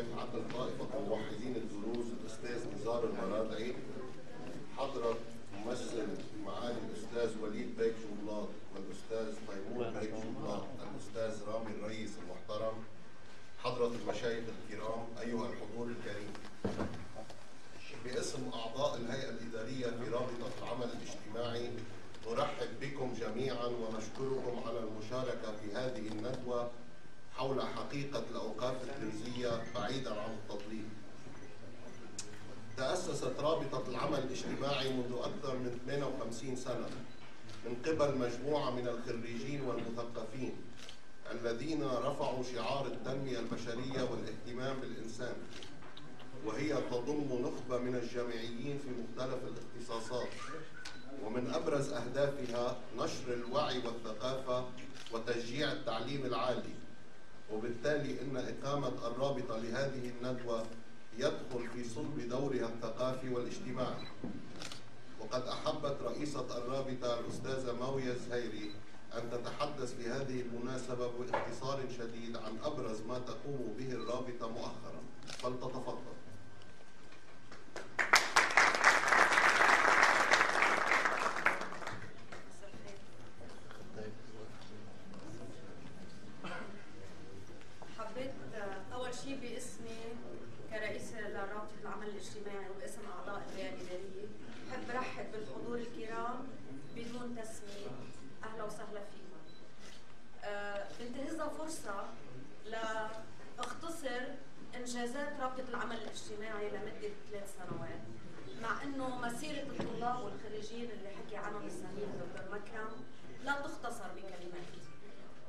الشيخ عبد طائفة الموحدين الدروز الأستاذ نزار المرادعي حضرة ممثل سنة من قبل مجموعة من الخريجين والمثقفين الذين رفعوا شعار التنمية البشرية والاهتمام بالإنسان وهي تضم نخبة من الجامعيين في مختلف الاختصاصات ومن أبرز أهدافها نشر الوعي والثقافة وتشجيع التعليم العالي وبالتالي إن إقامة الرابطة لهذه الندوة يدخل في صلب دورها الثقافي والاجتماعي. وقد أحبت رئيسة الرابطة الأستاذة ماوية الزهيري أن تتحدث في هذه المناسبة باختصار شديد عن أبرز ما تقوم به الرابطة مؤخرا. فلتتفضل. حبيت آه، أول شيء باسمي كرئيسة لرابطة العمل الاجتماعي وباسم أعضاء الهيئة الإدارية بحب رحب بالحضور الكرام بدون تسمية أهلا وسهلا فيكم آه، بنتهزها فرصة لأختصر إنجازات رابطة العمل الاجتماعي لمدة ثلاث سنوات مع إنه مسيرة الطلاب والخريجين اللي حكي عنهم الزميل دكتور مكرم لا تختصر بكلمات.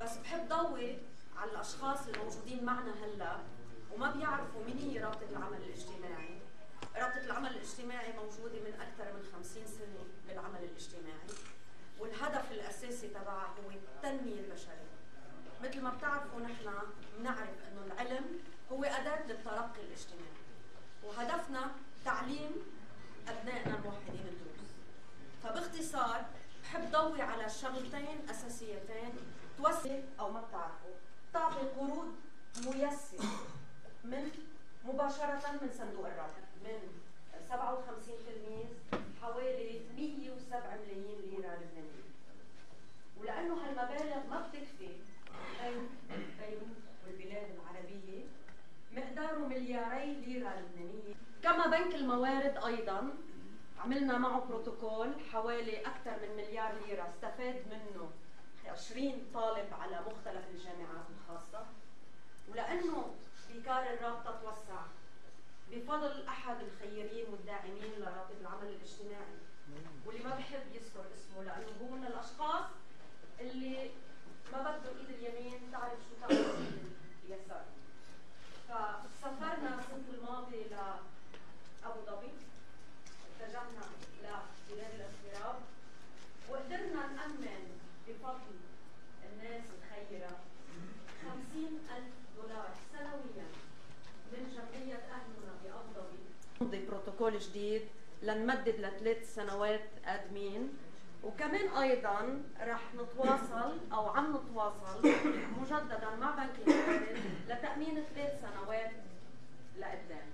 بس بحب ضوي على الأشخاص الموجودين معنا هلا وما بيعرفوا مين هي رابطة العمل الاجتماعي. رابطة العمل الاجتماعي موجودة من أكثر من 50 سنة بالعمل الاجتماعي والهدف الأساسي تبعها هو التنمية البشرية. مثل ما بتعرفوا نحن بنعرف إنه العلم هو أداة للترقي الاجتماعي. وهدفنا تعليم ابنائنا الموحدين الدروس. فباختصار بحب ضوي على شغلتين أساسيتين توسع أو ما بتعرفوا تعطي قروض ميسرة من مباشرة من صندوق الرابط من 57 تلميذ حوالي 107 ملايين ليرة لبنانية. ولأنه هالمبالغ ما بتكفي مقداره ملياري ليرة لبنانية. كما بنك الموارد أيضا عملنا معه بروتوكول حوالي أكثر من مليار ليرة استفاد منه 20 طالب على مختلف الجامعات الخاصة. ولأنه بكار الرابطة توسع بفضل أحد الخيرين والداعمين لرابطه العمل الاجتماعي. واللي ما بحب يذكر اسمه لأنه هو من الأشخاص اللي ما بده إيد اليمين الصيف الماضي لابو ظبي. اتجهنا لبلاد الاغتراب وقدرنا نأمن بفضل الناس الخيرة 50 ألف دولار سنويا من جمعية أهلنا بأبو ظبي. نمضي بروتوكول جديد لنمدد لثلاث سنوات قادمين وكمان أيضا رح نتواصل أو عم نتواصل مجددا مع بنك لتأمين ثلاث سنوات لقدام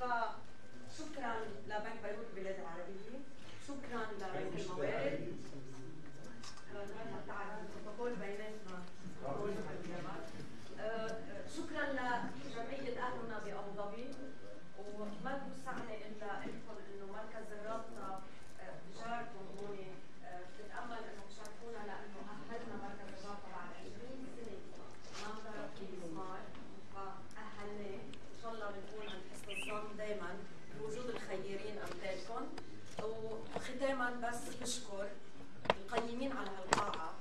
فشكرا لبنك بيروت البلاد العربية. شكرا لبنك الموارد تعرف البروتوكول بيناتنا آه، شكرا لجمعيه اهلنا بابو ظبي وما بوسعني الا لكم انه مركز الرابطه آه، بجاركم هون آه، بتامل انه تشاركونا لأنه اهلنا مركز الرابطه بعد 20 سنه ما ضرب بمسمار فاهلناه ان شاء الله بنكون عند حسن الظن دائما بوجود الخيرين امثالكم وختاما بس بشكر القيمين على هالقاعه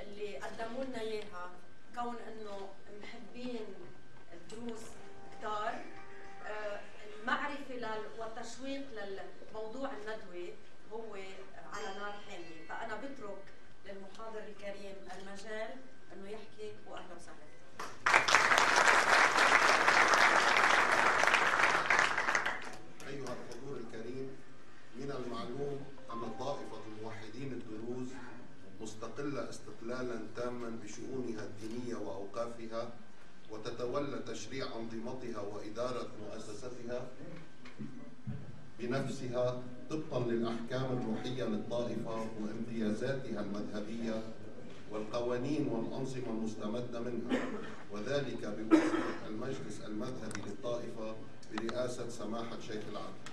اللي قدموا لنا اياها كون إنه محبين الدروس كتار آه، المعرفة لل- والتشويق للموضوع الندوة هو على نار حامية. فأنا بترك للمحاضر الكريم المجال أنه يحكي وأهلا وسهلا فيك. أيها الحضور الكريم من المعلوم أن طائفة الموحدين الدروز مستقلة استقلالا تاما بشؤونها الدينية وأوقافها وتتولى تشريع أنظمتها وإدارة مؤسستها بنفسها طبقا للأحكام الروحية للطائفة وامتيازاتها المذهبية والقوانين والأنظمة المستمدة منها وذلك بواسطة المجلس المذهبي للطائفة برئاسة سماحة شيخ العدل.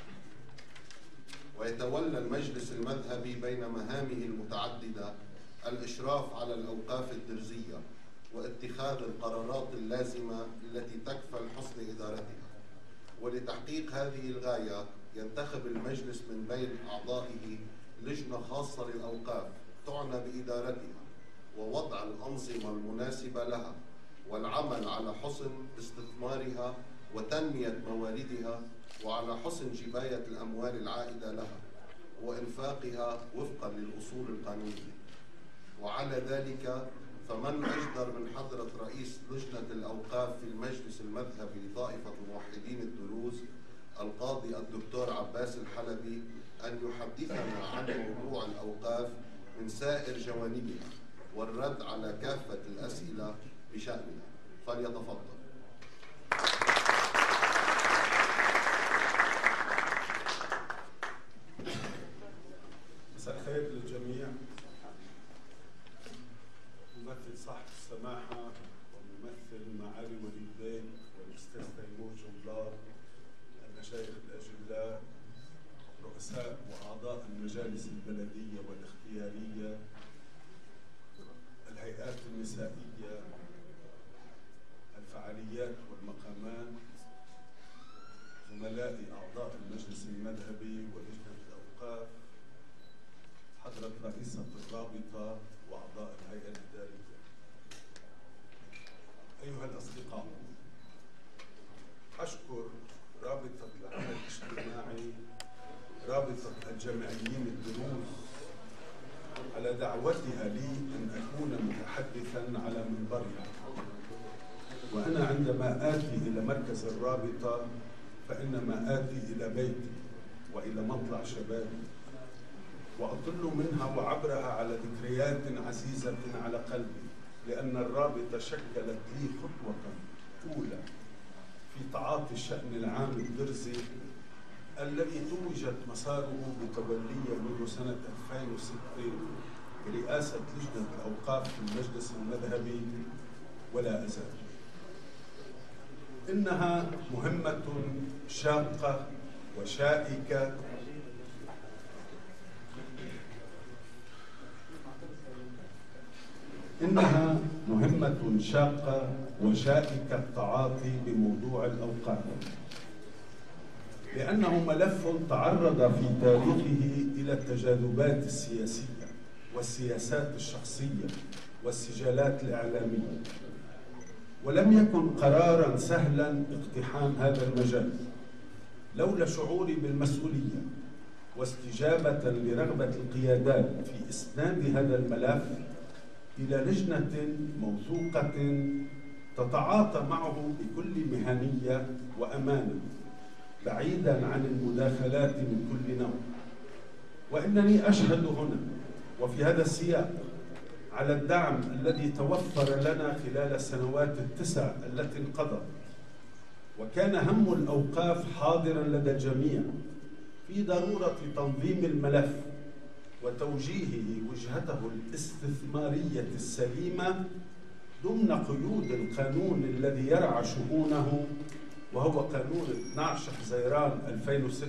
ويتولى المجلس المذهبي بين مهامه المتعددة الإشراف على الأوقاف الدرزية واتخاذ القرارات اللازمة التي تكفل حسن إدارتها. ولتحقيق هذه الغاية ينتخب المجلس من بين أعضائه لجنة خاصة للأوقاف تعنى بإدارتها ووضع الأنظمة المناسبة لها والعمل على حسن استثمارها وتنمية مواردها وعلى حسن جباية الأموال العائدة لها وإنفاقها وفقا للأصول القانونية. وعلى ذلك فمن أجدر من حضرة رئيس لجنة الأوقاف في المجلس المذهبي لطائفة موحدين الدروز القاضي الدكتور عباس الحلبي أن يحدثنا عن موضوع الأوقاف من سائر جوانبها والرد على كافة الأسئلة بشأنها فليتفضل مساء الخير للجميع ممثل صاحب السماحة وممثل معالي ولي الدين والأستاذ تيمور جملار المشايخ الأجلاء رؤساء وأعضاء المجالس البلدية والاختيارية الهيئات النسائية الفعاليات والمقامات زملائي أعضاء المجلس المذهبي ولجنة الأوقاف حضرة رئيسة الرابطة وأعضاء الهيئة الإدارية أيها الأصدقاء أشكر رابطة العمل الاجتماعي رابطة الجامعيين الدروز على دعوتها لي أن أكون متحدثا على منبرها وأنا عندما آتي إلى مركز الرابطة فإنما آتي إلى بيتي وإلى مطلع شبابي وأطل منها وعبرها على ذكريات عزيزة على قلبي لأن الرابطة شكلت لي خطوة أولى في تعاطي الشأن العام الدرزي الذي توجت مساره بتوليه منذ سنة 2006 برئاسة لجنة الأوقاف في المجلس المذهبي. ولا أزال. إنها مهمة شاقة وشائكة. إنها مهمة شاقة وشائكة التعاطي بموضوع الأوقاف لأنه ملف تعرض في تاريخه إلى التجاذبات السياسية والسياسات الشخصية والسجالات الإعلامية. ولم يكن قرارا سهلا اقتحام هذا المجال. لولا شعوري بالمسؤولية واستجابة لرغبة القيادات في إسناد هذا الملف إلى لجنة موثوقة تتعاطى معه بكل مهنية وأمانة بعيدا عن المداخلات من كل نوع. وإنني أشهد هنا وفي هذا السياق على الدعم الذي توفر لنا خلال السنوات التسع التي انقضت. وكان هم الأوقاف حاضرا لدى الجميع في ضرورة تنظيم الملف وتوجيهه وجهته الاستثمارية السليمة ضمن قيود القانون الذي يرعى شؤونه وهو قانون 12 حزيران 2006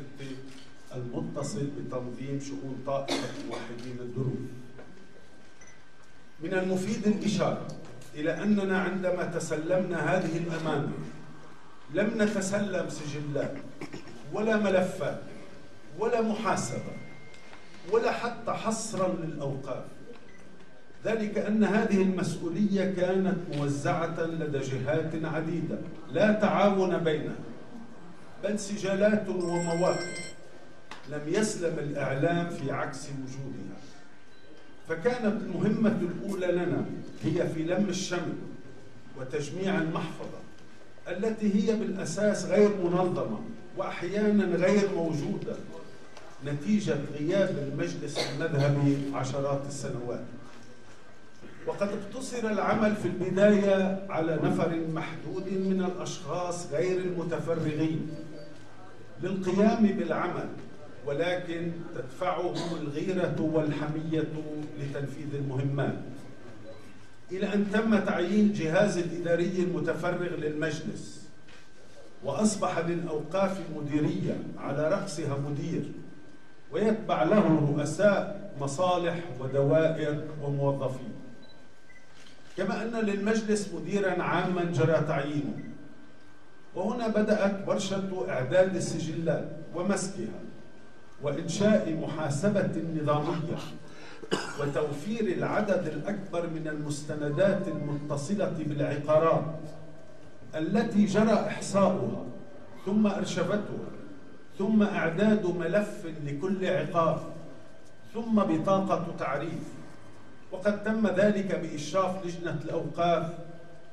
المتصل بتنظيم شؤون طائفة موحدين الدروز من المفيد الإشارة إلى أننا عندما تسلمنا هذه الأمانة لم نتسلم سجلات ولا ملفات ولا محاسبة ولا حتى حصرا للأوقاف. ذلك أن هذه المسؤولية كانت موزعة لدى جهات عديدة لا تعاون بينها بل سجالات ومواقف لم يسلم الإعلام في عكس وجودها. فكانت المهمة الأولى لنا هي في لم الشمل وتجميع المحفظة التي هي بالأساس غير منظمة وأحيانا غير موجودة نتيجة غياب المجلس المذهبي عشرات السنوات. وقد اقتصر العمل في البداية على نفر محدود من الأشخاص غير المتفرغين للقيام بالعمل. ولكن تدفعهم الغيرة والحمية لتنفيذ المهمات. إلى أن تم تعيين الجهاز الإداري المتفرغ للمجلس وأصبح للأوقاف مديرية على رأسها مدير ويتبع له رؤساء مصالح ودوائر وموظفين. كما أن للمجلس مديرا عاما جرى تعيينه. وهنا بدأت ورشة إعداد السجلات ومسكها. وإنشاء محاسبة نظامية وتوفير العدد الأكبر من المستندات المتصلة بالعقارات التي جرى إحصاؤها ثم أرشفتها ثم إعداد ملف لكل عقار ثم بطاقة تعريف. وقد تم ذلك بإشراف لجنة الأوقاف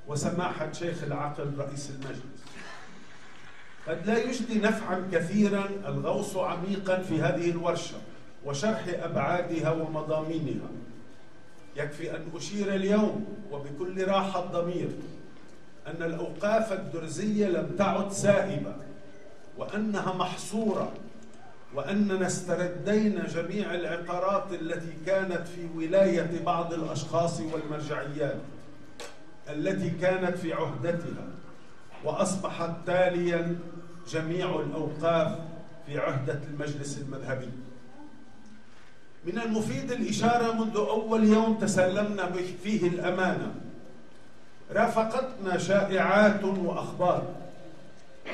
وسماحة شيخ العقل رئيس المجلس. قد لا يجدي نفعا كثيرا الغوص عميقا في هذه الورشة وشرح أبعادها ومضامينها. يكفي أن أشير اليوم وبكل راحة ضمير أن الأوقاف الدرزية لم تعد سائبة وأنها محصورة وأننا استردينا جميع العقارات التي كانت في ولاية بعض الأشخاص والمرجعيات التي كانت في عهدتها وأصبحت تاليا جميع الأوقاف في عهدة المجلس المذهبي. من المفيد الإشارة منذ أول يوم تسلمنا فيه الأمانة. رافقتنا شائعات وأخبار.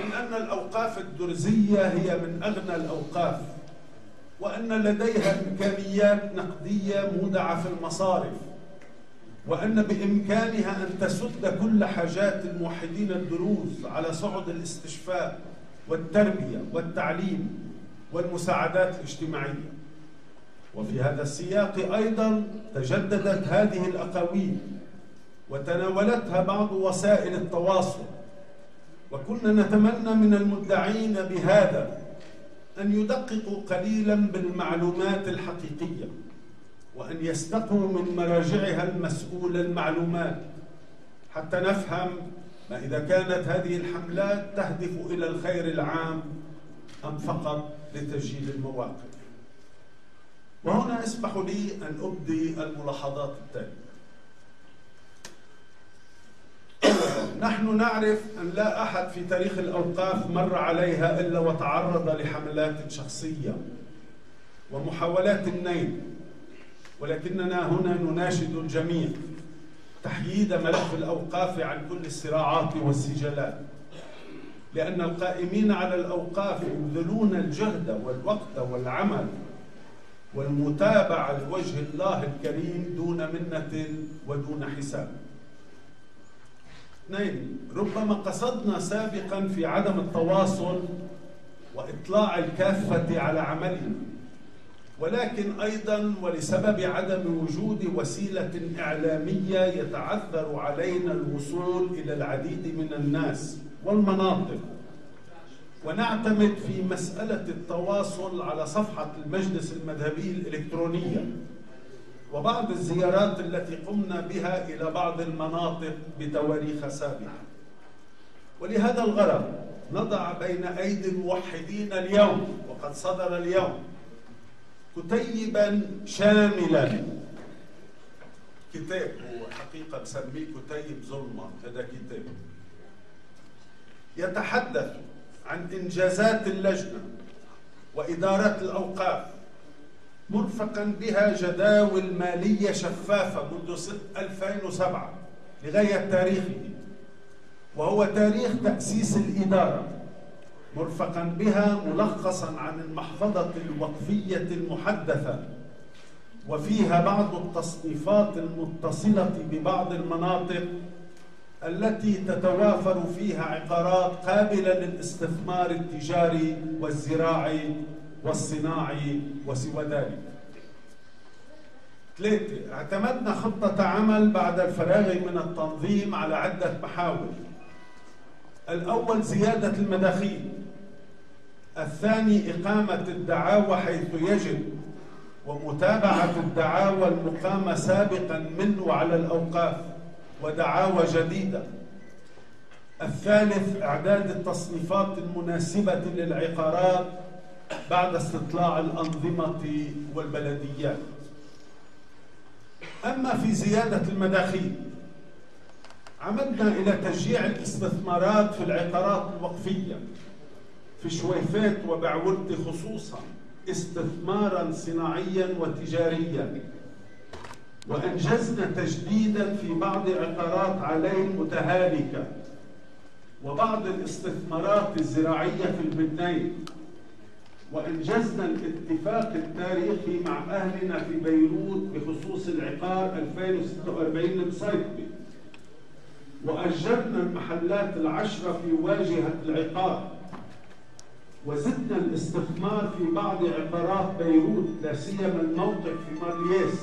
من أن الأوقاف الدرزية هي من أغنى الأوقاف وأن لديها إمكانيات نقدية مودعة في المصارف وأن بإمكانها أن تسد كل حاجات الموحدين الدروز على صعد الاستشفاء. والتربية والتعليم والمساعدات الاجتماعية. وفي هذا السياق أيضا تجددت هذه الأقاويل وتناولتها بعض وسائل التواصل. وكنا نتمنى من المدعين بهذا أن يدققوا قليلا بالمعلومات الحقيقية وأن يستقوا من مراجعها المسؤولة المعلومات حتى نفهم ما إذا كانت هذه الحملات تهدف إلى الخير العام أم فقط لتسجيل المواقف؟ وهنا اسمحوا لي أن أبدي الملاحظات التالية. نحن نعرف أن لا أحد في تاريخ الأوقاف مر عليها إلا وتعرض لحملات شخصية ومحاولات النيل ولكننا هنا نناشد الجميع. تحييد ملف الأوقاف عن كل الصراعات والسجالات لأن القائمين على الأوقاف يبذلون الجهد والوقت والعمل والمتابعة لوجه الله الكريم دون منة ودون حساب. اثنين ربما قصدنا سابقا في عدم التواصل وإطلاع الكافة على عملنا. ولكن أيضا ولسبب عدم وجود وسيلة إعلامية يتعذر علينا الوصول إلى العديد من الناس والمناطق. ونعتمد في مسألة التواصل على صفحة المجلس المذهبي الإلكترونية وبعض الزيارات التي قمنا بها إلى بعض المناطق بتواريخ سابقة. ولهذا الغرض نضع بين أيدي الموحدين اليوم وقد صدر اليوم كتيبا شاملا. كتاب هو حقيقة بسميه كتيب ظلمة هذا كتاب. يتحدث عن إنجازات اللجنة وإدارة الأوقاف مرفقا بها جداول مالية شفافة منذ 2007 لغاية تاريخه وهو تاريخ تأسيس الإدارة. مرفقا بها ملخصا عن المحفظة الوقفية المحدثة. وفيها بعض التصنيفات المتصلة ببعض المناطق التي تتوافر فيها عقارات قابلة للاستثمار التجاري والزراعي والصناعي وسوى ذلك. ثلاثة اعتمدنا خطة عمل بعد الفراغ من التنظيم على عدة محاور. الأول زيادة المداخيل. الثاني إقامة الدعاوى حيث يجب ومتابعة الدعاوى المقامة سابقا من وعلى الأوقاف ودعاوى جديدة. الثالث إعداد التصنيفات المناسبة للعقارات بعد استطلاع الأنظمة والبلديات. أما في زيادة المداخيل عمدنا إلى تشجيع الاستثمارات في العقارات الوقفية. في شويفات وبعولتي خصوصا استثمارا صناعيا وتجاريا. وأنجزنا تجديدا في بعض عقارات علين متهالكة. وبعض الاستثمارات الزراعية في البنين وأنجزنا الاتفاق التاريخي مع أهلنا في بيروت بخصوص العقار 2046 المسيطري وأجرنا المحلات العشرة في واجهة العقار. وزدنا الاستثمار في بعض عقارات بيروت لا سيما الموقف في مارليس.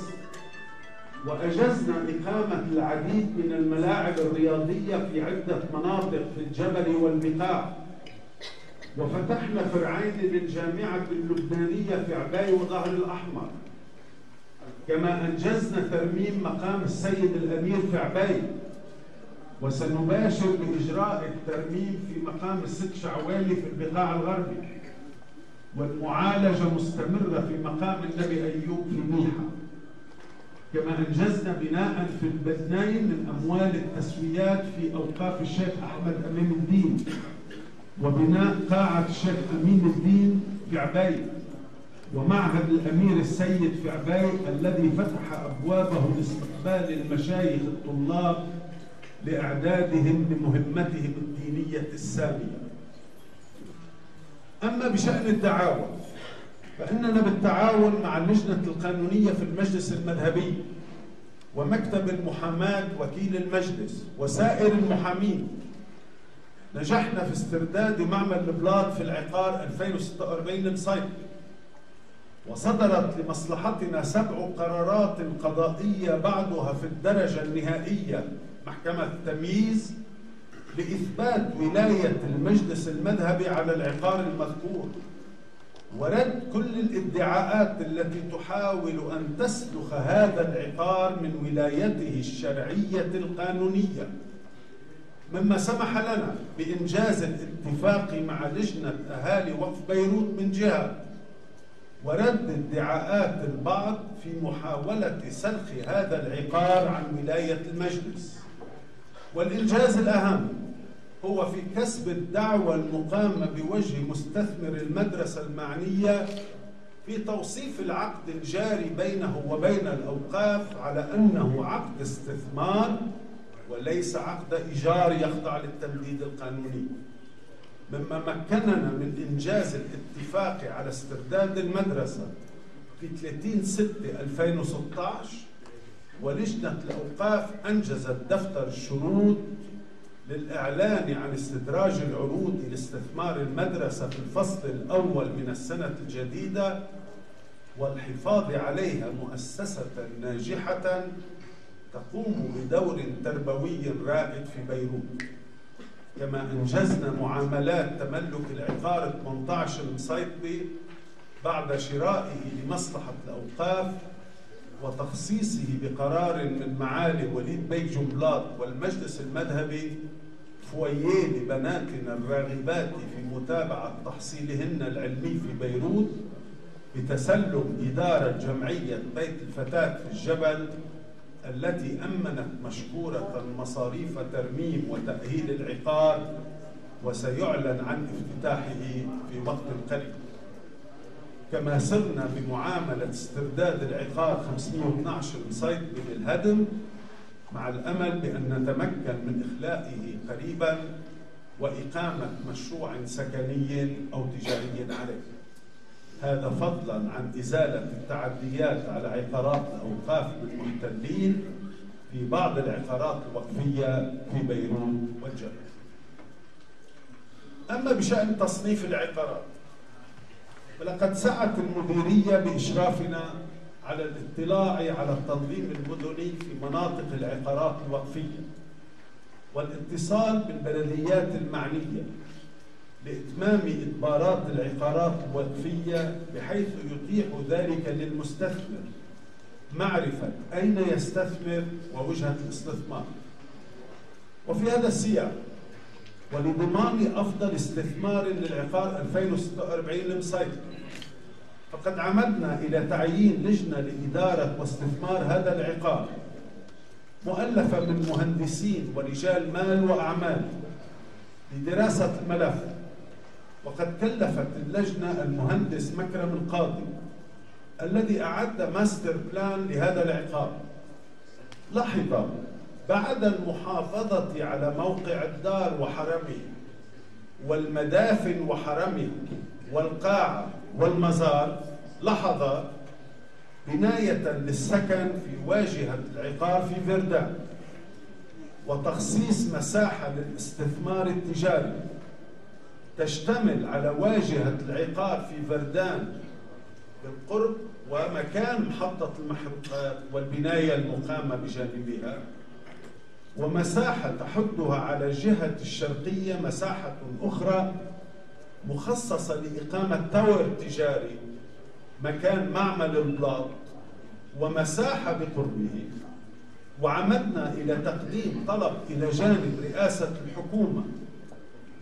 وأجزنا إقامة العديد من الملاعب الرياضية في عدة مناطق في الجبل والبقاع وفتحنا فرعين للجامعة اللبنانية في عباية وظهر الأحمر. كما أنجزنا ترميم مقام السيد الأمير في عباية وسنباشر بإجراء الترميم في مقام الست شعوالي في البقاع الغربي والمعالجة مستمرة في مقام النبي أيوب في ميحة كما أنجزنا بناء في البدنين من أموال التسويات في أوقاف الشيخ أحمد أمين الدين وبناء قاعة الشيخ أمين الدين في عباية ومعهد الأمير السيد في عباية الذي فتح أبوابه لاستقبال المشايخ الطلاب لإعدادهم لمهمتهم الدينية السامية. أما بشأن التعاون فإننا بالتعاون مع اللجنة القانونية في المجلس المذهبي ومكتب المحاماة وكيل المجلس وسائر المحامين. نجحنا في استرداد معمل البلاط في العقار 2046 المصيف وصدرت لمصلحتنا سبع قرارات قضائية بعضها في الدرجة النهائية. محكمة التمييز لإثبات ولاية المجلس المذهبي على العقار المذكور ورد كل الادعاءات التي تحاول أن تسلخ هذا العقار من ولايته الشرعية القانونية. مما سمح لنا بإنجاز الاتفاق مع لجنة أهالي وقف بيروت من جهة ورد ادعاءات البعض في محاولة سلخ هذا العقار عن ولاية المجلس. والإنجاز الأهم هو في كسب الدعوة المقامة بوجه مستثمر المدرسة المعنية في توصيف العقد الجاري بينه وبين الأوقاف على أنه عقد استثمار وليس عقد إيجار يخضع للتمديد القانوني. مما مكننا من إنجاز الاتفاق على استرداد المدرسة في 30 6 2016 ولجنة الأوقاف أنجزت دفتر الشروط للإعلان عن استدراج العروض لاستثمار المدرسة في الفصل الأول من السنة الجديدة والحفاظ عليها مؤسسة ناجحة تقوم بدور تربوي رائد في بيروت. كما أنجزنا معاملات تملك العقار 18 مصيطبي بعد شرائه لمصلحة الأوقاف وتخصيصه بقرار من معالي وليد بي جملاط والمجلس المذهبي فويه لبناتنا الراغبات في متابعة تحصيلهن العلمي في بيروت بتسلم إدارة جمعية بيت الفتاة في الجبل التي أمنت مشكورة مصاريف ترميم وتأهيل العقار وسيعلن عن افتتاحه في وقت قريب. كما سرنا بمعاملة استرداد العقار 512 مصيد بالهدم مع الأمل بأن نتمكن من إخلاءه قريبا وإقامة مشروع سكني أو تجاري عليه. هذا فضلا عن إزالة التعديات على عقارات الأوقاف بالمحتلين في بعض العقارات الوقفية في بيروت والجبل أما بشأن تصنيف العقارات فلقد سعت المديرية بإشرافنا على الاطلاع على التنظيم المدني في مناطق العقارات الوقفية والإتصال بالبلديات المعنية لإتمام إدبارات العقارات الوقفية بحيث يتيح ذلك للمستثمر معرفة أين يستثمر ووجهة الاستثمار. وفي هذا السياق ولضمان أفضل استثمار للعقار 2046 المسيطر فقد عمدنا إلى تعيين لجنة لإدارة واستثمار هذا العقار مؤلفة من مهندسين ورجال مال وأعمال لدراسة الملف وقد كلفت اللجنة المهندس مكرم القاضي الذي أعد master plan لهذا العقار لاحظ بعد المحافظة على موقع الدار وحرمه والمدافن وحرمه والقاعة والمزار لاحظ بناية للسكن في واجهة العقار في فيردان وتخصيص مساحة للاستثمار التجاري. تشتمل على واجهة العقار في فردان بالقرب ومكان محطة المحروقات والبناية المقامة بجانبها. ومساحة تحدها على الجهة الشرقية مساحة أخرى مخصصة لإقامة تاور تجاري مكان معمل البلاط ومساحة بقربه. وعمدنا إلى تقديم طلب إلى جانب رئاسة الحكومة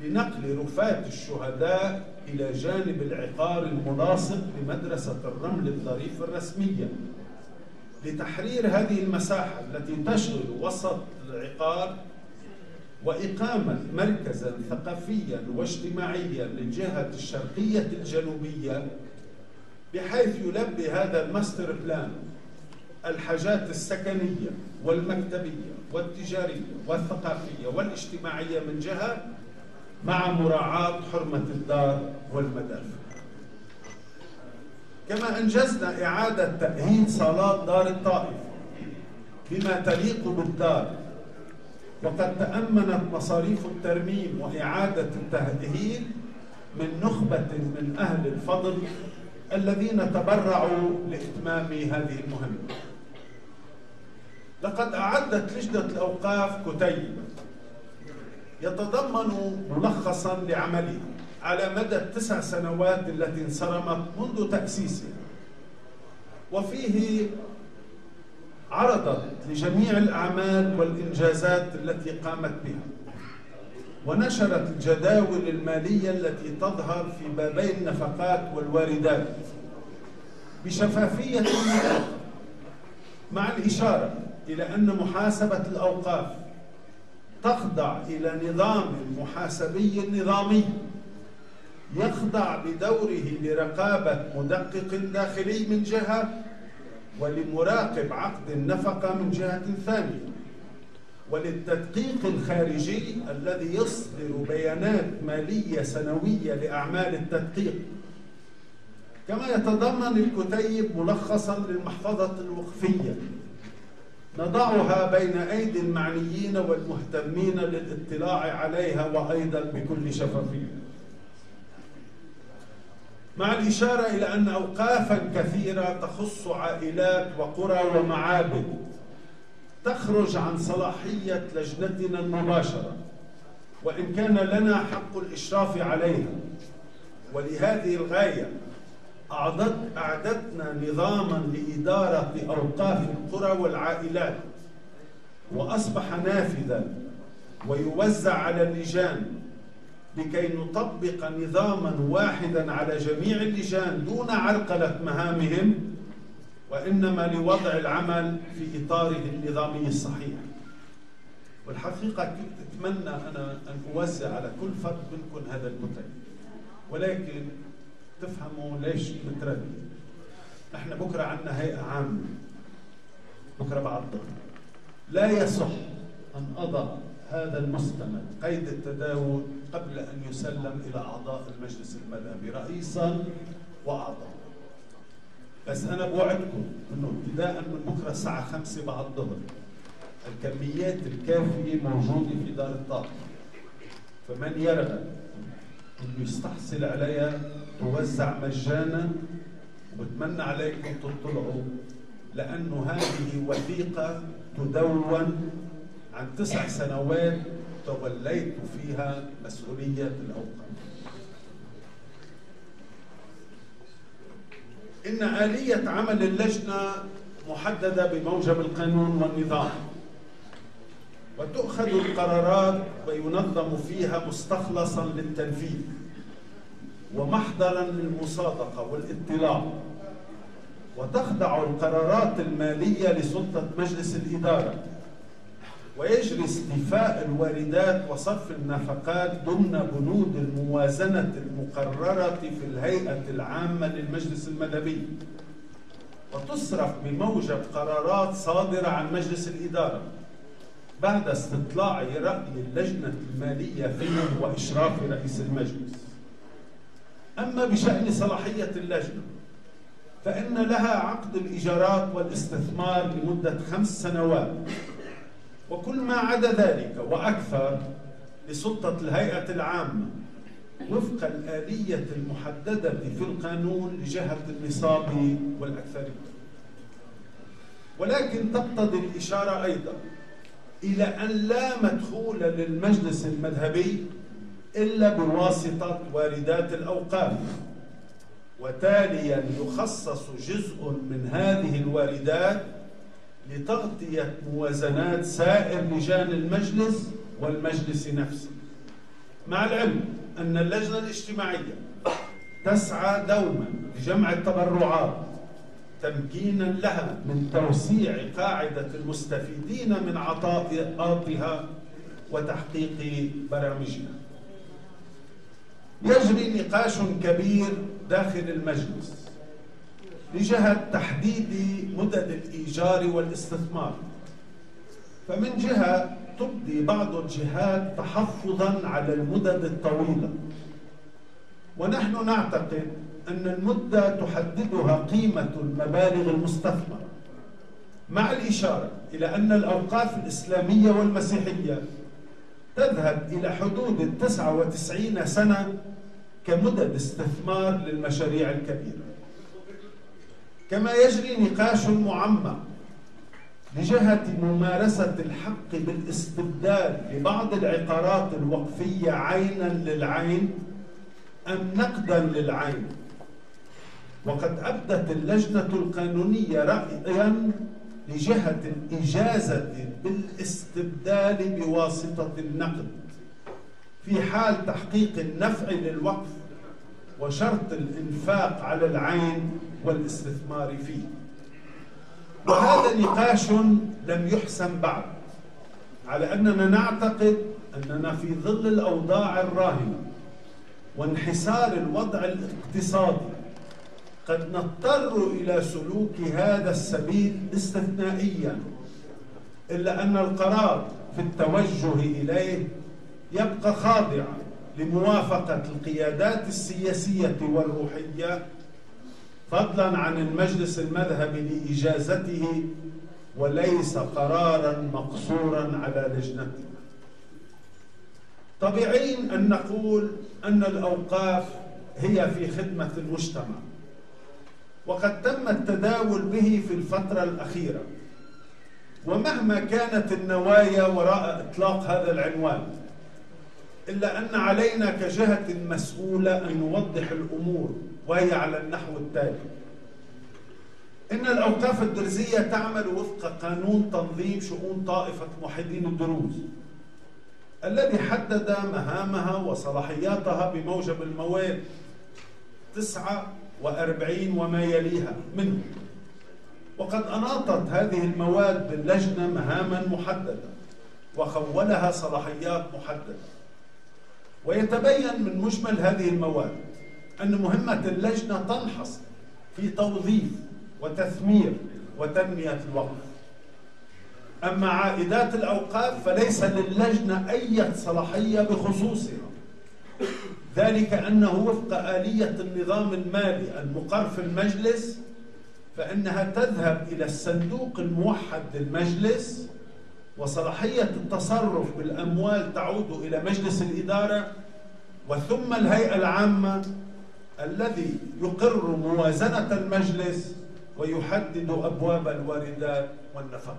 لنقل رفات الشهداء إلى جانب العقار الملاصق لمدرسة الرمل الظريف الرسمية. لتحرير هذه المساحة التي تشغل وسط العقار وإقامة مركزا ثقافيا واجتماعيا للجهة الشرقية الجنوبية بحيث يلبي هذا ال master plan الحاجات السكنية والمكتبية والتجارية والثقافية والاجتماعية من جهة مع مراعاة حرمة الدار والمدافن. كما أنجزنا إعادة تأهيل صالات دار الطائفة بما تليق بالدار وقد تأمنت مصاريف الترميم وإعادة التأهيل من نخبة من أهل الفضل الذين تبرعوا لإتمام هذه المهمة. لقد أعدت لجنة الأوقاف كتيب يتضمن ملخصا لعمله على مدى التسع سنوات التي انصرمت منذ تأسيسها وفيه عرضت لجميع الأعمال والإنجازات التي قامت بها ونشرت الجداول المالية التي تظهر في بابي النفقات والواردات بشفافية مع الإشارة إلى أن محاسبة الأوقاف تخضع إلى نظام محاسبي نظامي يخضع بدوره لرقابة مدقق داخلي من جهة ولمراقب عقد النفقة من جهة ثانية وللتدقيق الخارجي الذي يصدر بيانات مالية سنوية لأعمال التدقيق. كما يتضمن الكتيب ملخصا للمحفظة الوقفية نضعها بين أيدي المعنيين والمهتمين للاطلاع عليها وأيضا بكل شفافية. مع الإشارة إلى أن أوقافا كثيرة تخص عائلات وقرى ومعابد. تخرج عن صلاحية لجنتنا المباشرة وإن كان لنا حق الإشراف عليها. ولهذه الغاية أعددنا نظاما لإدارة أوقاف القرى والعائلات. وأصبح نافذا ويوزع على اللجان لكي نطبق نظاما واحدا على جميع اللجان دون عرقلة مهامهم وإنما لوضع العمل في إطاره النظامي الصحيح. والحقيقة كنت أتمنى أنا أن أوزع على كل فرد منكم هذا المنتج ولكن تفهموا ليش متردد نحن بكرة عندنا هيئة عامة. بكرة بعد لا يصح أن أضع هذا المستند. قيد التداول قبل أن يسلم إلى أعضاء المجلس المذهبي رئيسا وأعضاء. بس أنا بوعدكم إنه ابتداء من بكرة الساعة 5 بعد الظهر الكميات الكافية موجودة في دار الطاقة. فمن يرغب إنه يستحصل عليها توزع مجانا وبتمنى عليكم تطلعوا لأنه هذه وثيقة تدون عن تسع سنوات توليت فيها مسؤولية الأوقاف. إن آلية عمل اللجنة محددة بموجب القانون والنظام وتؤخذ القرارات وينظم فيها مستخلصا للتنفيذ ومحضرا للمصادقة والاطلاع وتخضع القرارات المالية لسلطة مجلس الإدارة. ويجري استيفاء الواردات وصرف النفقات ضمن بنود الموازنة المقررة في الهيئة العامة للمجلس المذهبي. وتصرف بموجب قرارات صادرة عن مجلس الإدارة بعد استطلاع رأي اللجنة المالية فيه وإشراف رئيس المجلس. أما بشأن صلاحية اللجنة فإن لها عقد الإيجارات والاستثمار لمدة خمس سنوات وكل ما عدا ذلك وأكثر لسلطة الهيئة العامة وفق الآلية المحددة في القانون لجهة النصاب والأكثرية ولكن تقتضي الإشارة أيضا إلى أن لا مدخول للمجلس المذهبي إلا بواسطة واردات الأوقاف. وتاليا يخصص جزء من هذه الواردات لتغطية موازنات سائر لجان المجلس والمجلس نفسه. مع العلم أن اللجنة الاجتماعية تسعى دوما لجمع التبرعات تمكينا لها من توسيع قاعدة المستفيدين من عطاءاتها وتحقيق برامجها. يجري نقاش كبير داخل المجلس لجهة تحديد مدد الإيجار والاستثمار. فمن جهة تبدي بعض الجهات تحفظا على المدد الطويلة. ونحن نعتقد أن المدة تحددها قيمة المبالغ المستثمرة. مع الإشارة إلى أن الأوقاف الإسلامية والمسيحية تذهب إلى حدود التسعة وتسعين سنة كمدد استثمار للمشاريع الكبيرة. كما يجري نقاش معمق لجهة ممارسة الحق بالاستبدال لبعض العقارات الوقفية عينا للعين أم نقدا للعين. وقد أبدت اللجنة القانونية رأيا لجهة الإجازة بالاستبدال بواسطة النقد في حال تحقيق النفع للوقف وشرط الإنفاق على العين والاستثمار فيه. وهذا نقاش لم يحسم بعد على أننا نعتقد أننا في ظل الأوضاع الراهنة وانحسار الوضع الاقتصادي قد نضطر إلى سلوك هذا السبيل استثنائيا إلا أن القرار في التوجه إليه يبقى خاضعا. لموافقة القيادات السياسية والروحية فضلا عن المجلس المذهبي لإجازته وليس قرارا مقصورا على لجنته طبيعي أن نقول أن الأوقاف هي في خدمة المجتمع وقد تم التداول به في الفترة الأخيرة. ومهما كانت النوايا وراء إطلاق هذا العنوان إلا أن علينا كجهة مسؤولة أن نوضح الأمور وهي على النحو التالي. إن الأوقاف الدرزية تعمل وفق قانون تنظيم شؤون طائفة موحدين الدروز. الذي حدد مهامها وصلاحياتها بموجب المواد تسعة وأربعين وما يليها منه. وقد أناطت هذه المواد باللجنة مهاما محددة وخولها صلاحيات محددة. ويتبين من مجمل هذه المواد أن مهمة اللجنة تنحصر في توظيف وتثمير وتنمية الوقف أما عائدات الأوقاف فليس للجنة أي صلاحية بخصوصها. ذلك أنه وفق آلية النظام المالي المقر في المجلس فإنها تذهب إلى الصندوق الموحد للمجلس وصلاحية التصرف بالأموال تعود إلى مجلس الإدارة وثم الهيئة العامة الذي يقر موازنة المجلس ويحدد أبواب الواردات والنفقات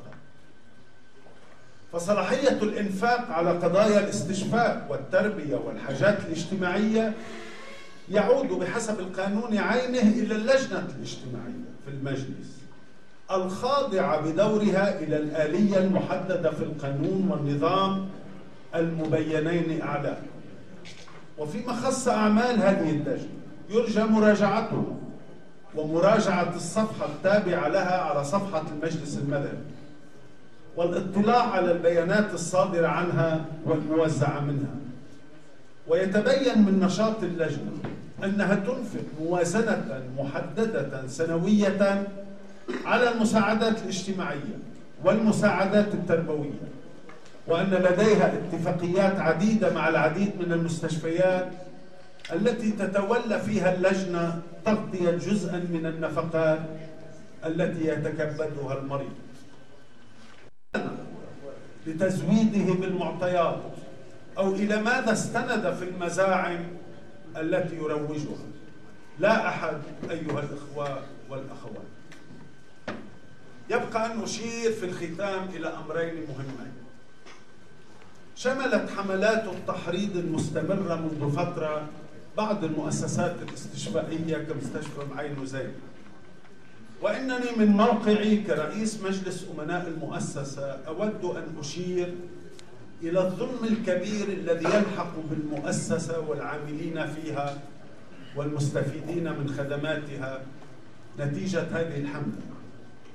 فصلاحية الإنفاق على قضايا الاستشفاء والتربية والحاجات الاجتماعية يعود بحسب القانون عينه إلى اللجنة الاجتماعية في المجلس. الخاضعة بدورها إلى الآلية المحددة في القانون والنظام المبينين أعلاه وفيما خص أعمال هذه اللجنة يرجى مراجعته ومراجعة الصفحة التابعة لها على صفحة المجلس المدني والاطلاع على البيانات الصادرة عنها والموزعة منها. ويتبين من نشاط اللجنة أنها تنفق موازنة محددة سنوية على المساعدات الاجتماعية والمساعدات التربوية وأن لديها اتفاقيات عديدة مع العديد من المستشفيات التي تتولى فيها اللجنة تغطية جزءا من النفقات التي يتكبدها المريض. لتزويده بالمعطيات أو إلى ماذا استند في المزاعم التي يروجها. لا أحد أيها الإخوة والأخوات. يبقى أن أشير في الختام إلى أمرين مهمين. شملت حملات التحريض المستمرة منذ فترة بعض المؤسسات الاستشفائية كمستشفى معين وزين. وإنني من موقعي كرئيس مجلس أمناء المؤسسة أود أن أشير إلى الظلم الكبير الذي يلحق بالمؤسسة والعاملين فيها والمستفيدين من خدماتها نتيجة هذه الحملة.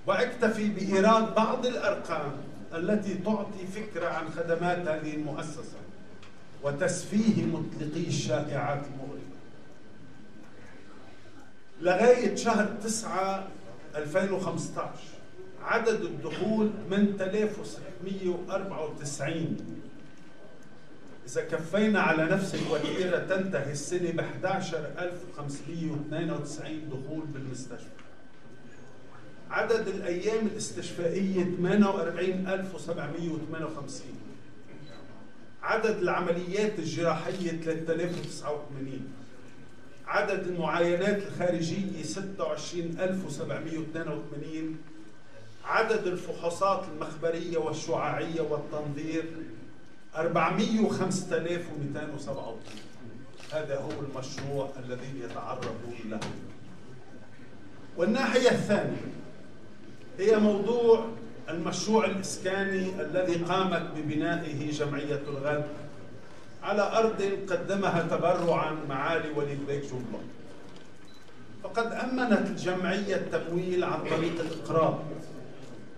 وأكتفي بإيراد بعض الأرقام التي تعطي فكرة عن خدمات هذه المؤسسة وتسفيه مطلقي الشائعات المغرضة لغاية شهر 9 2015 عدد الدخول 8694 إذا كفينا على نفس الوتيرة تنتهي السنة ب 11592 دخول بالمستشفى. عدد الأيام الاستشفائية 48758 عدد العمليات الجراحية 3089 عدد المعاينات الخارجية 26782 عدد الفحوصات المخبرية والشعاعية والتنظير 405237 هذا هو المشروع الذي يتعرضون له. والناحية الثانية هي موضوع المشروع الإسكاني الذي قامت ببنائه جمعية الغد على أرض قدمها تبرعا معالي وليد بيك جملة. فقد أمنت الجمعية التمويل عن طريق الإقراض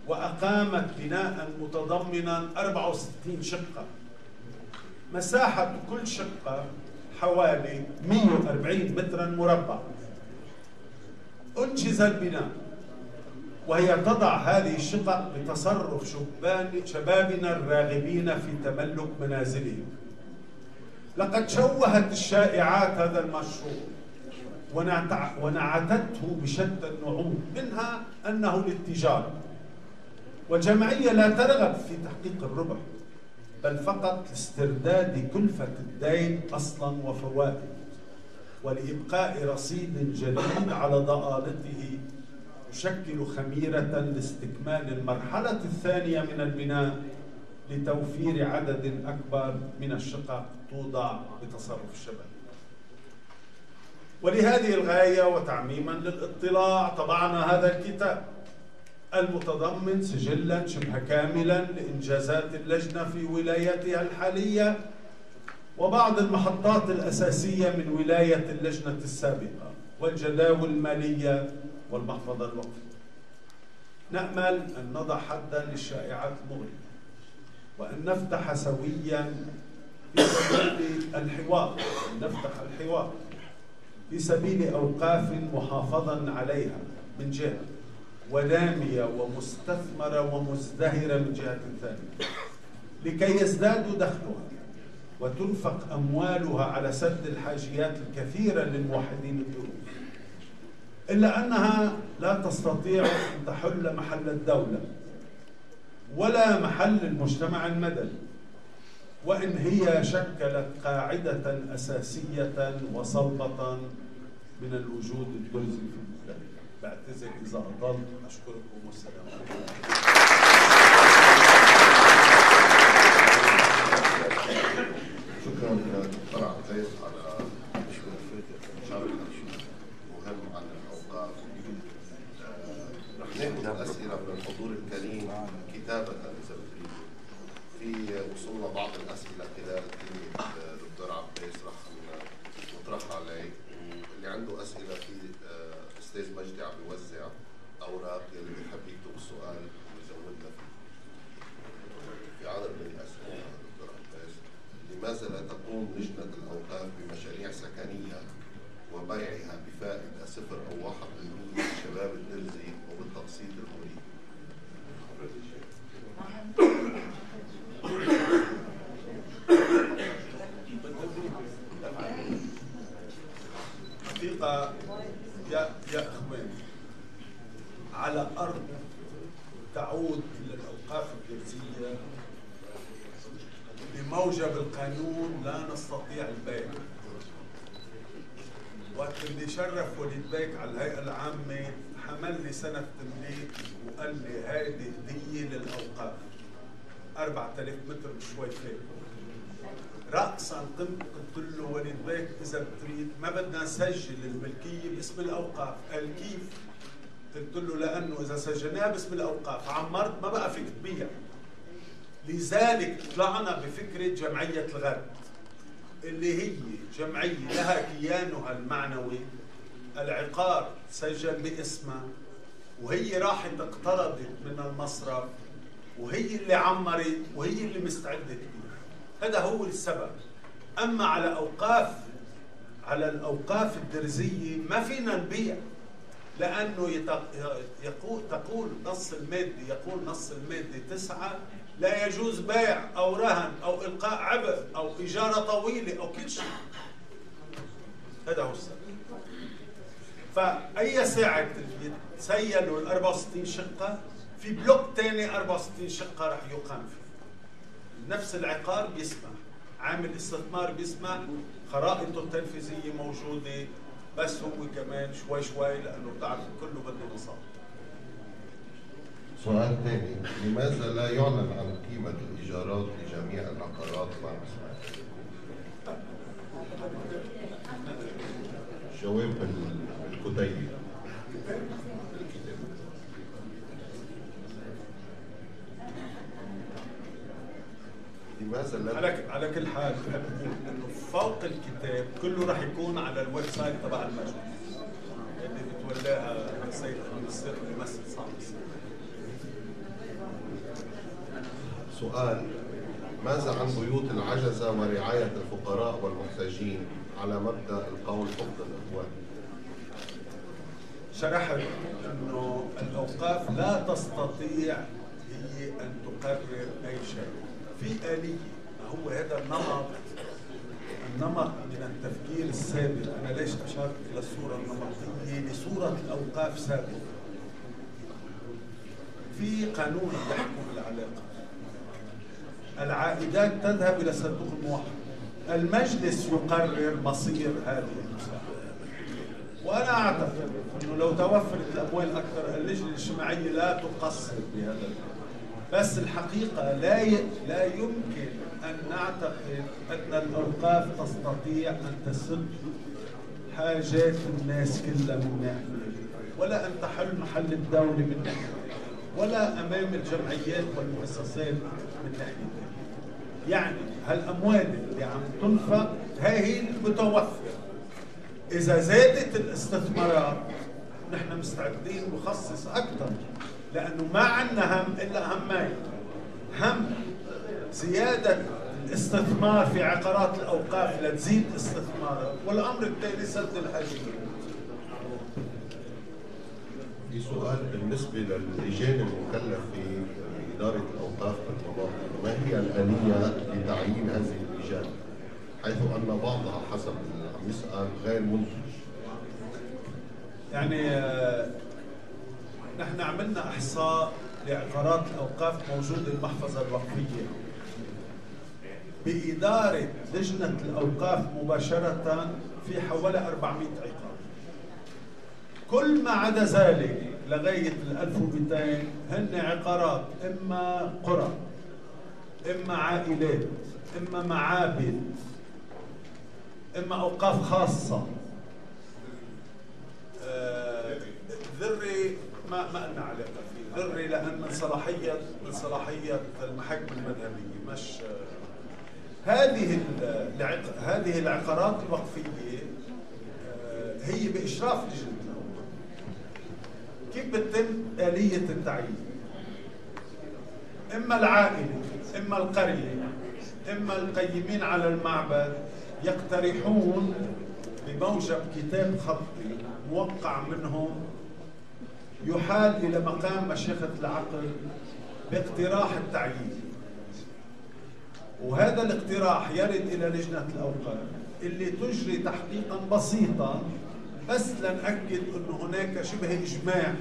وأقامت بناء متضمنا 64 شقة. مساحة كل شقة حوالي 140 مترا مربع. أنجز البناء. وهي تضع هذه الشقق بتصرف شبان شبابنا الراغبين في تملك منازلهم. لقد شوهت الشائعات هذا المشروع ونعتته بشتى النعوت منها أنه للتجاره والجمعية لا ترغب في تحقيق الربح بل فقط لاسترداد كلفة الدين أصلا وفوائد ولإبقاء رصيد جديد على ضآلته يشكل خميرة لاستكمال المرحلة الثانية من البناء لتوفير عدد أكبر من الشقق توضع بتصرف الشباب. ولهذه الغاية وتعميما للاطلاع طبعنا هذا الكتاب المتضمن سجلا شبه كاملا لإنجازات اللجنة في ولايتها الحالية وبعض المحطات الأساسية من ولاية اللجنة السابقة والجداول المالية والمحفظة الوقفية نأمل أن نضع حدا للشائعات المغرية وأن نفتح سويا في سبيل الحوار نفتح الحوار في سبيل أوقاف محافظا عليها من جهة ونامية ومستثمرة ومزدهرة من جهة ثانية لكي يزدادوا دخلها وتنفق أموالها على سد الحاجيات الكثيرة للموحدين الدروس إلا أنها لا تستطيع أن تحل محل الدولة ولا محل المجتمع المدني. وإن هي شكلت قاعدة أساسية وصلبة من الوجود الدرزي في البلاد بعتذر إذا أطلت أشكركم والسلام عليكم شكرا دكتور عزيز على مشاركة مهم عن الأوقاف رح ناخذ أسئلة من الحضور الكريم كتابة إذا في وصلنا بعض الأسئلة خلال كلمة دكتور عباس رح نطرحها عليه واللي عنده أسئلة في أستاذ مجدي عم يوزع أوراق يلي بيحب يكتب السؤال ويزودنا فيه صفر أو واحد من شباب الدرزي وبالتقسيط المريد حقيقة يا يا اخوان على ارض تعود للاوقاف الدرزية بموجب القانون لا نستطيع البيع وقت اللي شرف وليد بيك على الهيئة العامة حمل لي سنة تمليك وقال لي هيدي هدية للأوقاف 4000 متر بشوي فيه رأسا قمت قلت له وليد بيك إذا بتريد نسجل الملكية باسم الأوقاف. قال كيف؟ قلت له لأنه إذا سجلناها باسم الأوقاف. عمرت ما بقى فيك تبيع لذلك طلعنا بفكرة جمعية الغد اللي هي جمعية لها كيانها المعنوي. العقار سجل باسمها وهي راحت اقترضت من المصرف وهي اللي عمرت وهي اللي مستعدة تبيع هذا هو السبب. أما على أوقاف على الأوقاف الدرزية ما فينا نبيع. لأنه يقول تقول نص المادة يقول نص المادة تسعة لا يجوز بيع أو رهن أو إلقاء عبث أو إجارة طويلة أو كل شيء. هذا هو السبب. فأي ساعة يتسيلوا ال 64 شقة في بلوك ثاني 64 شقة راح يقام فيه. نفس العقار بيسمح عامل استثمار بيسمح خرائطه التنفيذية موجودة بس هو كمان شوي شوي لأنه بتعرف كله بده مصاري سؤال ثاني لماذا لا يعلن عن قيمة الإيجارات لجميع العقارات مع الإسماعيلية؟ جواب بالكتيبة لماذا لا على على كل حال فوق الكتاب كله راح يكون على ال website تبع المجلس اللي بتولاها السيد الممثل الممثل صعب سؤال ماذا عن بيوت العجزة ورعاية الفقراء والمحتاجين؟ على مبدأ القول حفظ الإخوان؟ شرحت إنه الأوقاف لا تستطيع هي أن تقرر أي شيء. في آلية هو هذا النمط؟ النمط من التفكير السابق. أنا ليش أشرت إلى الصورة النمطية؟ لصورة الأوقاف سابقة. في قانون يحكم العلاقة. العائدات تذهب إلى صندوق الموحد المجلس يقرر مصير هذه المساعدة. وأنا أعتقد أنه لو توفرت الأموال أكثر اللجنة الاجتماعية لا تقصر بهذا الأمر بس الحقيقة لا. لا يمكن أن نعتقد أن الأوقاف تستطيع أن تسد حاجات الناس كلها من ناحية ولا أن تحل محل الدولة من ناحية ولا أمام الجمعيات والمؤسسات من ناحية يعني هالأموال اللي عم تنفق هاي هي المتوفرة. إذا زادت الاستثمارات نحن مستعدين نخصص أكثر. لأنه ما عندنا هم إلا همين. هم زيادة الاستثمار في عقارات الأوقاف لتزيد استثمارها والأمر الثاني سد الحاجية في سؤال بالنسبة للجان المكلف في إدارة الأوقاف بالمناطق ما هي الآلية لتعيين هذه اللجان حيث أن بعضها حسب عم يسأل غير منتج يعني آه، نحن عملنا إحصاء لعقارات الاوقاف موجودة المحفظة الوقفية. بإدارة لجنة الأوقاف مباشرة في حوالي 400 عقار كل ما عدا ذلك لغاية ال 1200 هن عقارات إما قرى إما عائلات إما معابد إما أوقاف خاصة. آه، ذري ما ما لنا علاقة فيه، ذري لأن من صلاحيه من صلاحية المحاكم المذهبية. مش هذه العق... هذه العقارات الوقفية آه، هي بإشراف لجنة. كيف بتتم آلية التعيين؟ إما العائلة إما القرية إما القيمين على المعبد يقترحون بموجب كتاب خطي موقع منهم يحال إلى مقام مشيخة العقل باقتراح التعيين. وهذا الاقتراح يرد إلى لجنة الأوقاف اللي تجري تحقيقا بسيطا بس لنأكد أنه هناك شبه إجماع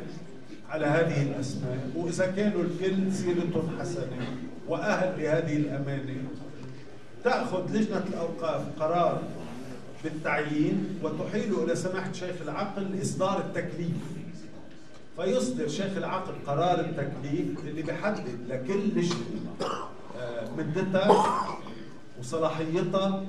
على هذه الأسماء. وإذا كانوا الكل سيرتهم حسنة وأهل لهذه الأمانة. تأخذ لجنة الأوقاف قرار بالتعيين وتحيل إلى سماحة شيخ العقل إصدار التكليف. فيصدر شيخ العقل قرار التكليف اللي بيحدد لكل لجنة آه، مدتها وصلاحيتها.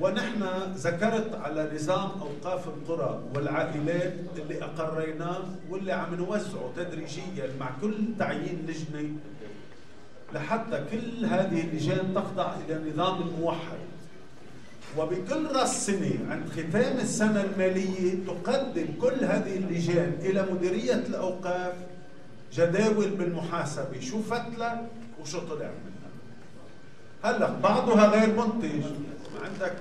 ونحن ذكرت على نظام أوقاف القرى والعائلات اللي أقريناه واللي عم نوزعه تدريجيا مع كل تعيين لجنة لحتى كل هذه اللجان تخضع إلى نظام موحد وبكل راس سنة عند ختام السنة المالية تقدم كل هذه اللجان إلى مديرية الأوقاف جداول بالمحاسبة. شو فتلة وشو طلع منها؟ هلأ بعضها غير منتج عندك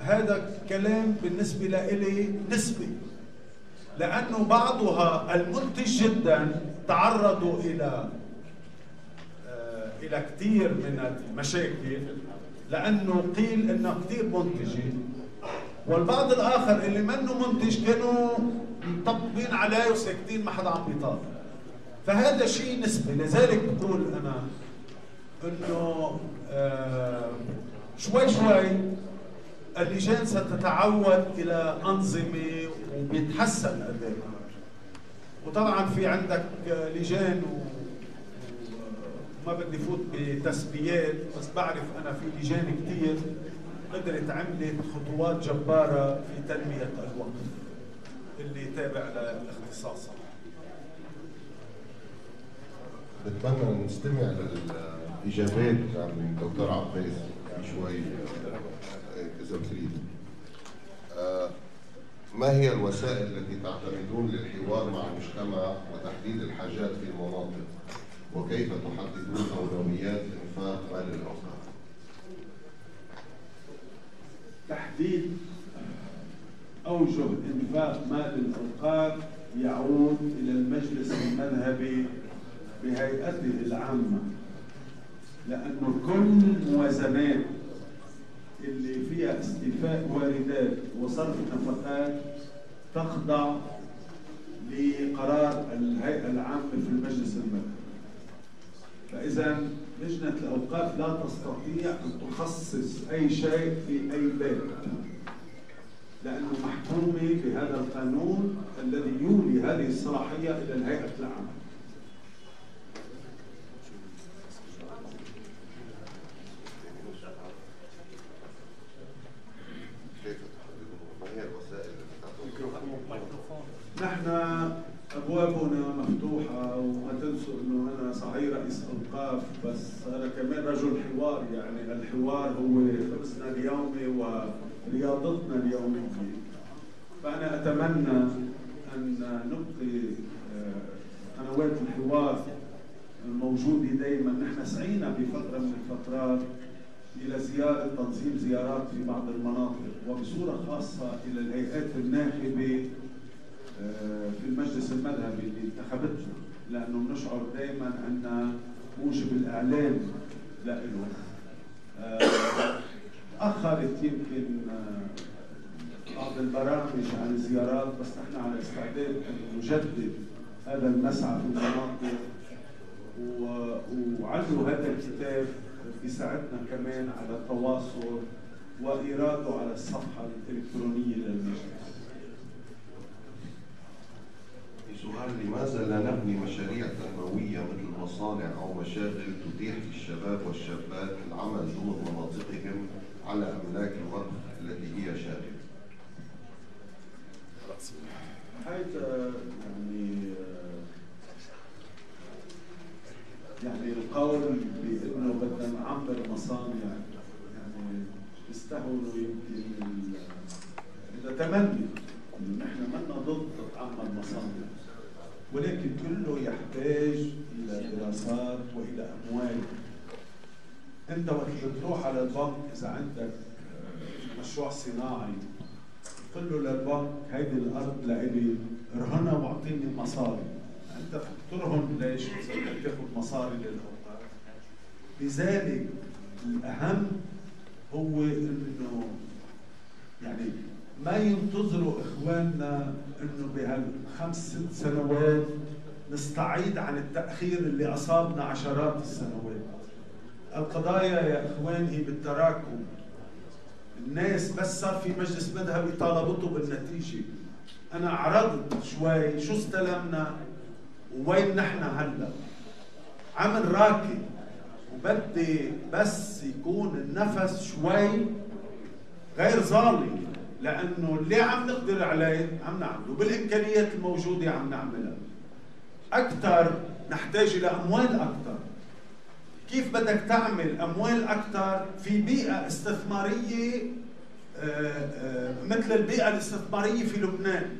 هذا كلام بالنسبة لإلي نسبي. لأنه بعضها المنتج جدا تعرضوا إلى آه، إلى كثير من المشاكل. لأنه قيل إنه كثير منتجة والبعض الآخر اللي منه منتج كانوا مطبقين عليه وساكتين ما حدا عم بيطالب فهذا شيء نسبي. لذلك بقول أنا إنه آه شوي شوي اللجان ستتعود إلى أنظمة وبيتحسن ادائها وطبعا في عندك لجان وما بدي فوت بتسميات بس بعرف أنا في لجان كثير قدرت عملت خطوات جبارة في تنمية الوقف اللي تابع لاختصاصها. بتمنى نستمع للإجابات عن الدكتور عباس شوي إذا تريد آه، ما هي الوسائل التي تعتمدون للحوار مع المجتمع وتحديد الحاجات في المناطق؟ وكيف تحددون أولويات إنفاق مال الأوقاف تحديد أوجه إنفاق مال الأوقاف يعود إلى المجلس المذهبي بهيئته العامة لأنه كل موازنات اللي فيها استيفاء واردات وصرف نفقات تخضع لقرار الهيئة العامة في المجلس الملكي فإذا لجنة الأوقاف لا تستطيع أن تخصص أي شيء في أي بيت. لأنه محكومة بهذا القانون الذي يولي هذه الصلاحية إلى الهيئة العامة نحن ابوابنا مفتوحه وما تنسوا انه أنا صحيح رئيس اوقاف بس أنا كمان رجل حوار يعني الحوار هو خبزنا اليومي ورياضتنا اليوميه فأنا أتمنى أن نبقي آه، قنوات الحوار الموجودة دائما نحن سعينا بفترة من الفترات إلى زيارة تنظيم زيارات في بعض المناطق وبصورة خاصة إلى الهيئات الناخبة آه، في المجلس المذهبي اللي انتخبتنا لأنه بنشعر دائما أن موجب الإعلام له تاخرت آه، يمكن آه، بعض البرامج عن الزيارات بس نحن على استعداد ان نجدد هذا المسعى في المناطق وعزو هذا الكتاب بيساعدنا كمان على التواصل وإيراده على الصفحة الإلكترونية للمجلس. سؤال لماذا لا نبني مشاريع تنموية مثل مصانع أو مشاغل تتيح للشباب والشابات العمل ضمن مناطقهم على أملاك الوقف التي هي شاغلة؟ هذا يعني يعني القول بأنه بدنا نعمر مصانع يعني بيستهونوا يمكن إذا تمني نحن منا ضد تعمر مصانع ولكن كله يحتاج إلى دراسات وإلى أموال. أنت وقت بتروح على البنك إذا عندك مشروع صناعي قل له للبنك هيدي الأرض لإلي ارهنها واعطيني مصاري. أنت بترهن ليش؟ اذا بدك تاخذ مصاري للاوقاف لذلك الأهم هو إنه يعني ما ينتظروا إخواننا إنه بهالخمس ست سنوات نستعيد عن التأخير اللي أصابنا عشرات السنوات. القضايا يا إخوان هي بالتراكم. الناس بس صار في مجلس مذهبي طالبته بالنتيجة. أنا عرضت شوي شو استلمنا ووين نحن هلأ. عمل راكد وبدي بس يكون النفس شوي غير ظالم. لأنه اللي عم نقدر عليه عم نعمله بالإمكانيات الموجودة عم نعملها. أكثر نحتاج إلى أموال أكثر. كيف بدك تعمل أموال أكثر في بيئة استثمارية؟ آه، آه، مثل البيئة الاستثمارية في لبنان.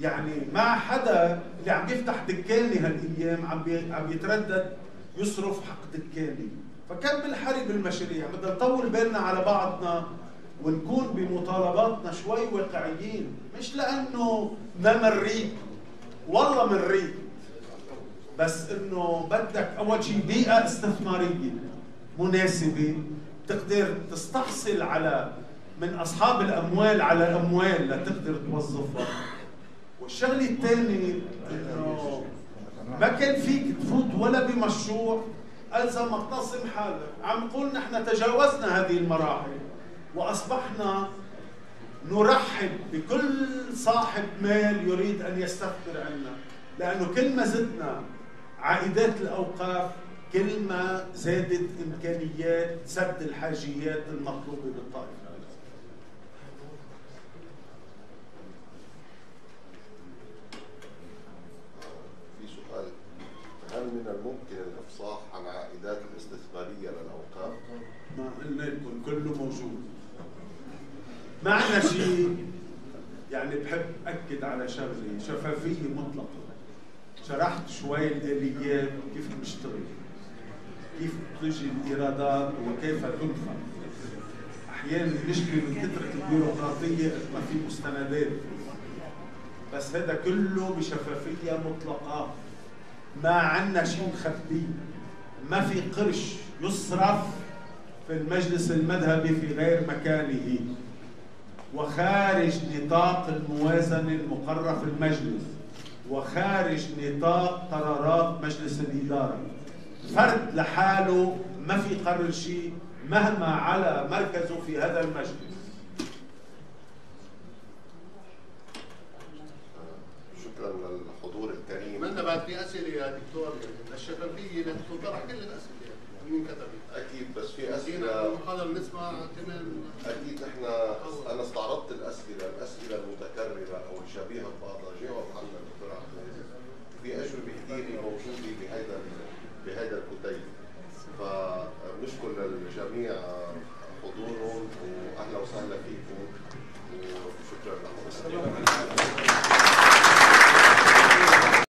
يعني ما حدا اللي عم يفتح دكانة هالأيام عم عم يتردد يصرف حق دكانه فكم بالحري بالمشاريع بدنا نطول بالنا على بعضنا. ونكون بمطالباتنا شوي واقعيين مش لأنه ما منريد والله منريد بس إنه بدك أول شيء بيئة استثمارية مناسبة تقدر تستحصل على من أصحاب الأموال على أموال لتقدر توظفها. والشغلة الثانية إنه ما كان فيك تفوت ولا بمشروع ألزم اقتصم حالك. عم نقول نحن تجاوزنا هذه المراحل. وأصبحنا نرحب بكل صاحب مال يريد أن يستثمر عنا لأنه كل ما زدنا عائدات الأوقاف كل ما زادت إمكانيات سد الحاجيات المطلوبة بالطائفة في سؤال هل من الممكن الإفصاح عن عائدات الاستثمارية للأوقاف؟ ما قلنا لكم كله موجود ما عندنا شيء يعني بحب أكد على شغله شفافية مطلقة. شرحت شوي الاليات كيف بنشتغل كيف تجي الإيرادات وكيف تنفق أحيانا نشكي من كثرة البيروقراطية ما في مستندات. بس هذا كله بشفافية مطلقة. ما عندنا شيء نخبيه ما في قرش يصرف في المجلس المذهبي في غير مكانه. وخارج نطاق الموازنة المقررة في المجلس وخارج نطاق قرارات مجلس الإدارة. فرد لحاله ما في قرر شيء مهما على مركزه في هذا المجلس. شكرا للحضور الكريم. اتمنى بعد في أسئلة يا دكتور؟ يعني الشفافية لازم تنطرح كل الأسئلة. يعني مين كتبت أكيد بس في أسئلة. المحاضره نسمع كمان أكيد إحنا أنا استعرضت الاسئله الاسئله المتكرره أو الشبيهه ببعضها جاوب عنها الدكتور عبد العزيز في اجوبه كثيره موجوده بهذا بهذا الكتيب للجميع حضورهم واهلا وسهلا فيكم.